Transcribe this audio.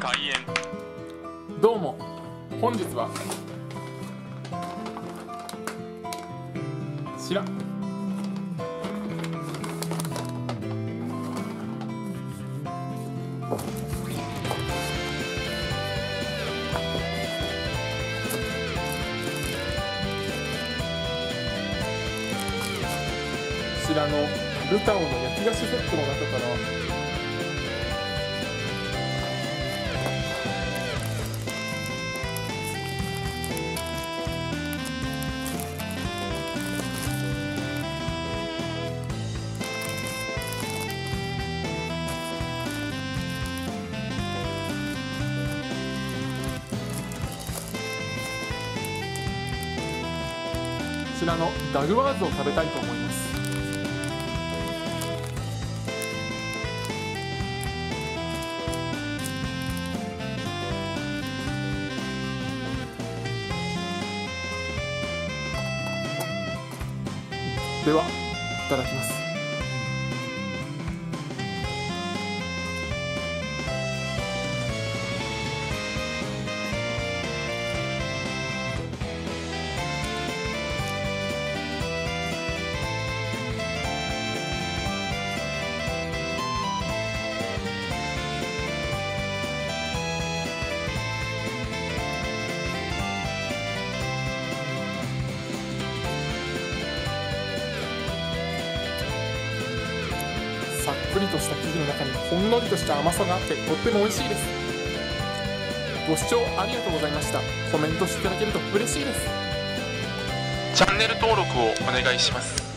開演。どうも。本日は。知らん。ちらの。ルタオの焼き菓子セットの中から。ちらのダグワーズを食べたいと思います。ではいただきます。さっくりとした生地の中にほんのりとした甘さがあってとっても美味しいです。ご視聴ありがとうございました。コメントしていただけると嬉しいです。チャンネル登録をお願いします。